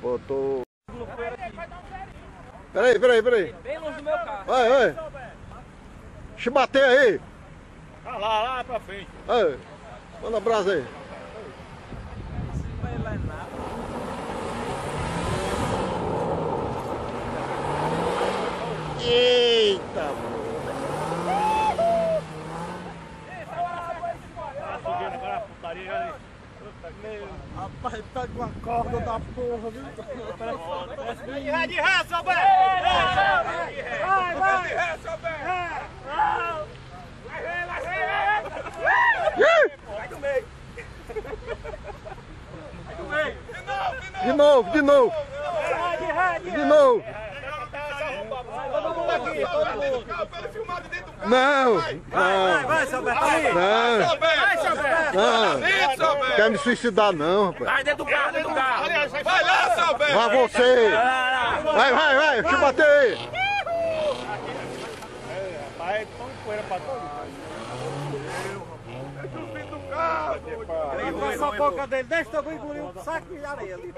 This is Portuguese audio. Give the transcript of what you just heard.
Botou. Peraí, peraí, peraí. Bem longe do meu carro. Vai, vai. Deixa eu bater aí. Tá lá, lá pra frente. Aí. Manda um abraço aí. Eita, Tá subindo agora a putaria ali. Rapaz, tá com uma corda da porra, viu? De ré, de ré, seu Bé! Vai, vai! De ré, seu Bé! Vai ré, vai ré! Vai do meio! Vai do meio! De novo, De novo, de de novo! De ré, de De! Não, Vai, vai, Vai, seu Bé! não. Isso, seu Bé! Quer me suicidar não, rapaz. Vai dentro do carro, dentro do carro. Vai lá, seu Bé! Vai você. Vai, vai, vai. Deixa eu bater aí. Rapaz, tão poeira pra todo mundo. do carro! Vai passar a boca dele, deixa eu engolir um saco de areia ali.